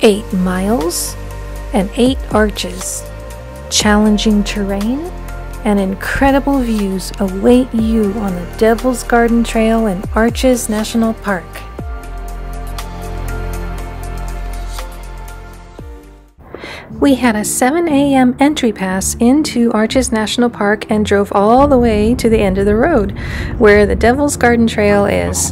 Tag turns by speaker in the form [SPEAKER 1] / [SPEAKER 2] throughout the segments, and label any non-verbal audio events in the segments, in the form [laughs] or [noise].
[SPEAKER 1] Eight miles and eight arches, challenging terrain, and incredible views await you on the Devil's Garden Trail in Arches National Park. We had a 7 a.m. entry pass into Arches National Park and drove all the way to the end of the road where the Devil's Garden Trail is.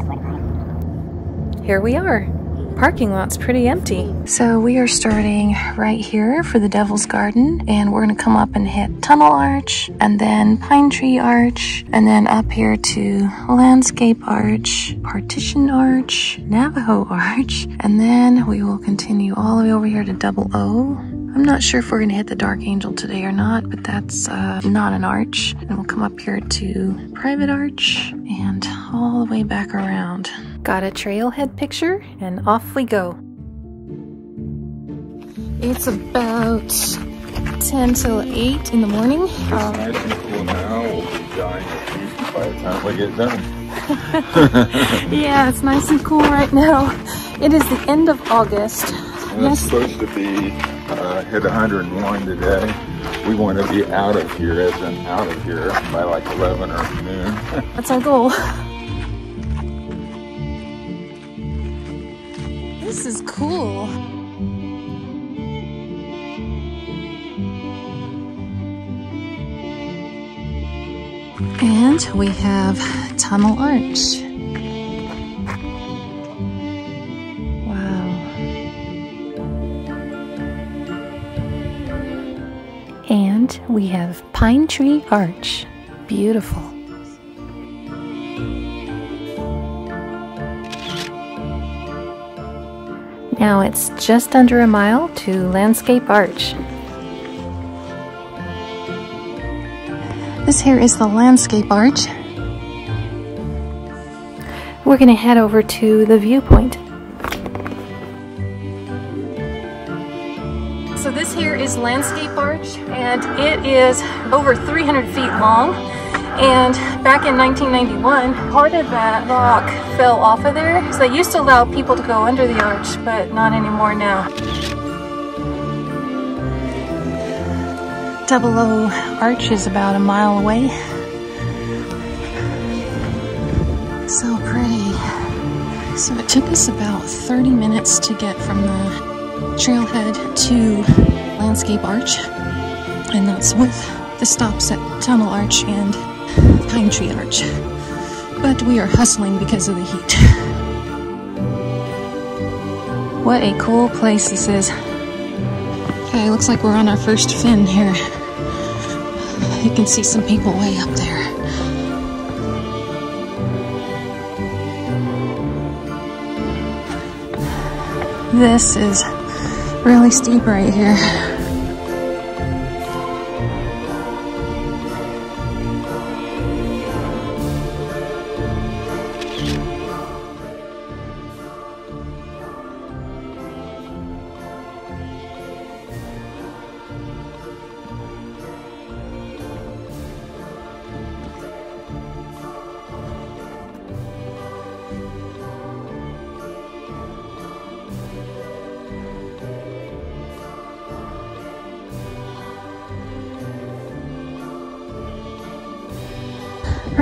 [SPEAKER 1] Here we are. Parking lot's pretty empty. So we are starting right here for the Devil's Garden and we're gonna come up and hit Tunnel Arch and then Pine Tree Arch and then up here to Landscape Arch, Partition Arch, Navajo [laughs] Arch, and then we will continue all the way over here to Double O I'm not sure if we're going to hit the Dark Angel today or not, but that's uh, not an arch. And we'll come up here to Private Arch and all the way back around. Got a trailhead picture and off we go. It's about 10 till 8 in the morning.
[SPEAKER 2] It's nice and cool now. We'll be dying of heat by the time we get done.
[SPEAKER 1] yeah, it's nice and cool right now. It is the end of August.
[SPEAKER 2] And it's supposed to be uh, hit 101 today. We want to be out of here, as in out of here, by like 11 or noon. [laughs]
[SPEAKER 1] That's our goal. This is cool. And we have Tunnel Arch. And we have Pine Tree Arch. Beautiful. Now it's just under a mile to Landscape Arch. This here is the Landscape Arch. We're going to head over to the viewpoint. Is Landscape Arch and it is over 300 feet long and back in 1991 part of that rock fell off of there so they used to allow people to go under the arch but not anymore now. Double O Arch is about a mile away. So pretty. So it took us about 30 minutes to get from the trailhead to Landscape Arch, and that's with the stops at Tunnel Arch and Pine Tree Arch. But we are hustling because of the heat. What a cool place this is. Okay, looks like we're on our first fin here. You can see some people way up there. This is really steep right here.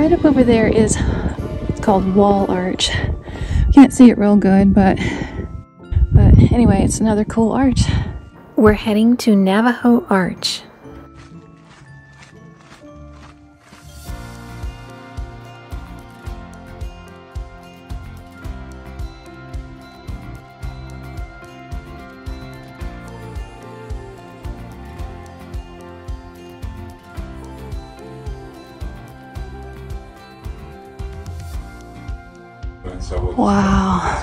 [SPEAKER 1] Right up over there is it's called wall arch. Can't see it real good but but anyway it's another cool arch. We're heading to navajo arch wow.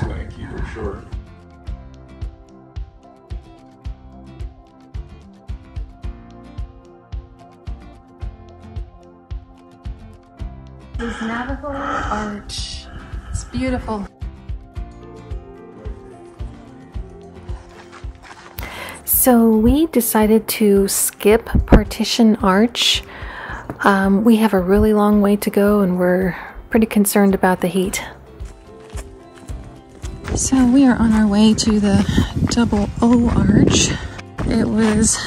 [SPEAKER 1] This is Navajo Arch. It's beautiful. So we decided to skip Partition Arch. Um, we have a really long way to go and we're pretty concerned about the heat. So we are on our way to the Double O Arch. It was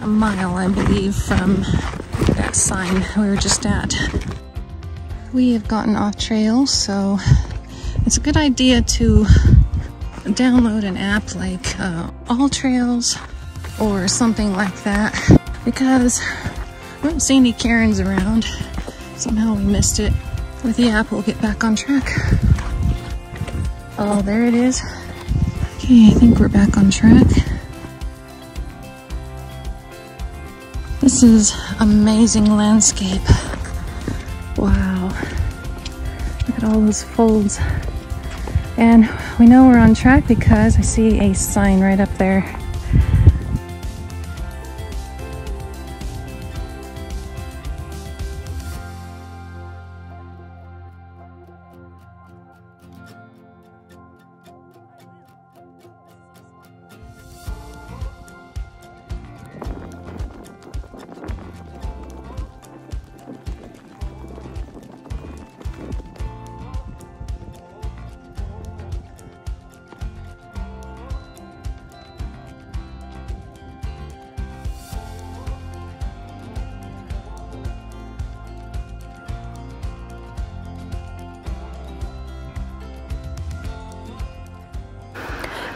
[SPEAKER 1] a mile, I believe, from that sign we were just at. We have gotten off trail, so it's a good idea to download an app like uh, AllTrails or something like that because I don't see any cairns around. Somehow we missed it. With the app, we'll get back on track. Oh, there it is. Okay, I think we're back on track. This is amazing landscape. Wow. Look at all those folds. And we know we're on track because I see a sign right up there.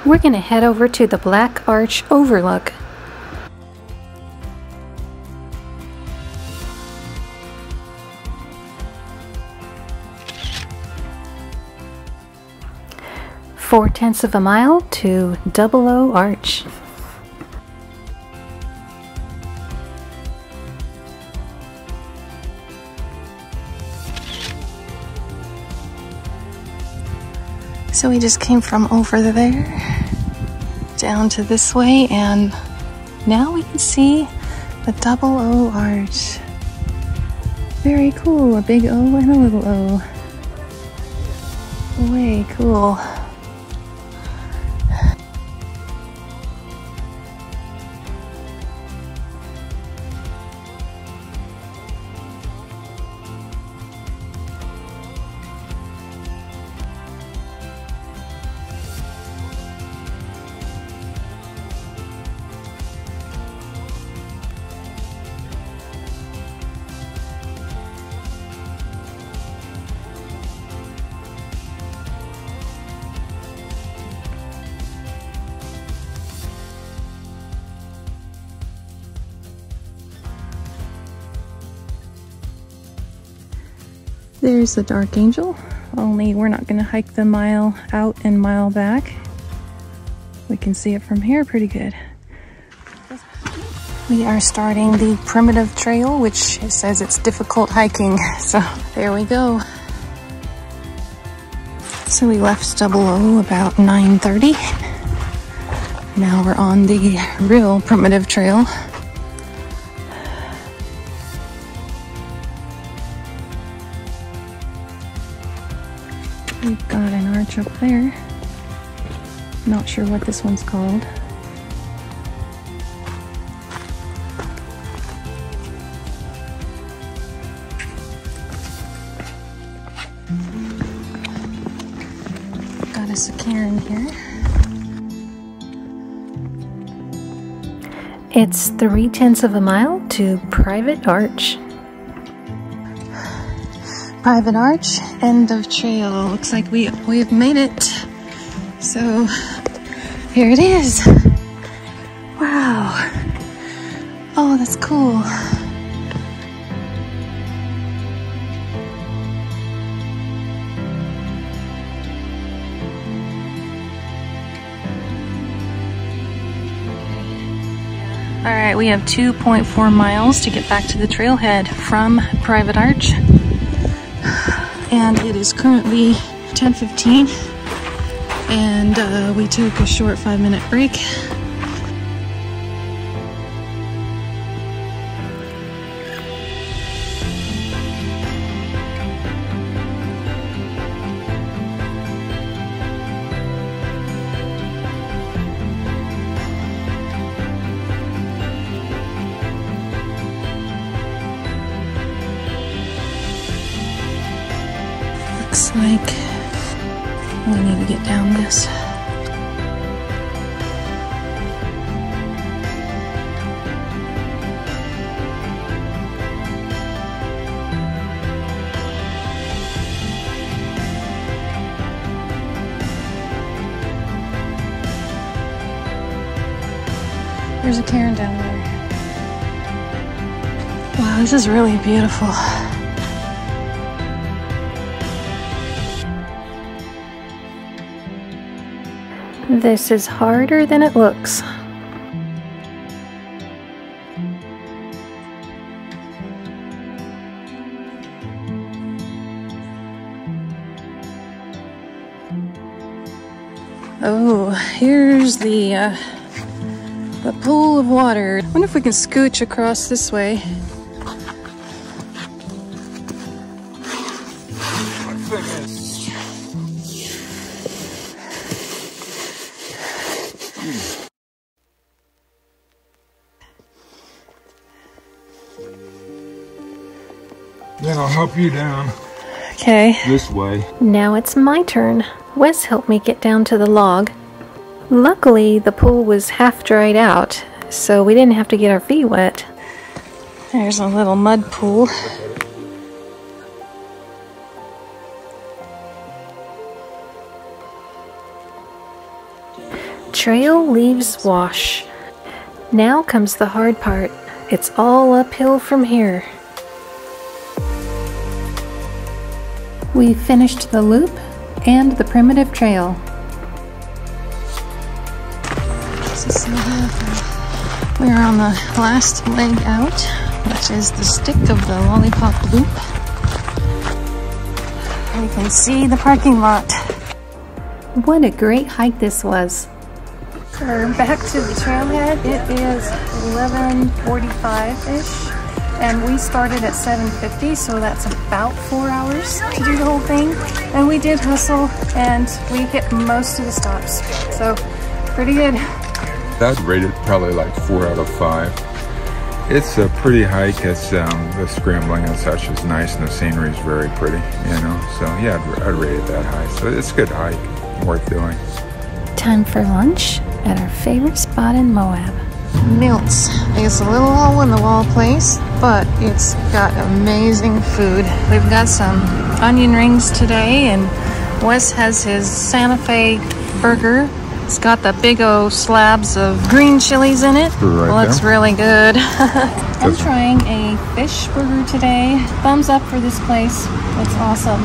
[SPEAKER 1] We're going to head over to the Black Arch Overlook. Four tenths of a mile to Double O Arch. So we just came from over there down to this way and now we can see the double O arch. Very cool, a big O and a little O. Way cool. There's the Dark Angel, only we're not gonna hike the mile out and mile back. We can see it from here pretty good. We are starting the primitive trail, which it says it's difficult hiking. [laughs] So there we go. So we left Double O about 9.30. Now we're on the real primitive trail. Arch up there. Not sure what this one's called. Got a cairn here. It's three tenths of a mile to Private Arch. Private Arch, end of trail. Looks like we, we have made it. So here it is. Wow. Oh, that's cool. All right, we have 2.4 miles to get back to the trailhead from Private Arch and it is currently 10:15 and uh, we took a short five minute break There's a cairn down there. Wow, this is really beautiful. This is harder than it looks. Oh, here's the uh, the pool of water. I wonder if we can scooch across this way.
[SPEAKER 2] Then I'll help you down
[SPEAKER 1] Okay.
[SPEAKER 2] this way.
[SPEAKER 1] Now it's my turn. Wes helped me get down to the log. Luckily, the pool was half dried out, so we didn't have to get our feet wet. There's a little mud pool. Trail leaves wash. Now comes the hard part. It's all uphill from here. We finished the loop and the primitive trail. We're on the last leg out, which is the stick of the lollipop loop. We can see the parking lot. What a great hike this was. We're back to the trailhead. It is 11:45-ish, and we started at 7:50, so that's about four hours to do the whole thing. And we did hustle, and we hit most of the stops, so pretty good.
[SPEAKER 2] I'd rate it probably like four out of five. It's a pretty hike. It's um, the scrambling and such is nice, and the scenery is very pretty. You know, so yeah, I'd, I'd rate it that high. So it's a good hike, worth doing.
[SPEAKER 1] Time for lunch at our favorite spot in Moab. Milt's is a little hole-in-the-wall place, but it's got amazing food. We've got some onion rings today, and Wes has his Santa Fe burger. It's got the big O slabs of green chilies in it.
[SPEAKER 2] Right
[SPEAKER 1] Looks
[SPEAKER 2] there.
[SPEAKER 1] really good. [laughs] I'm trying a fish burger today. Thumbs up for this place. It's awesome.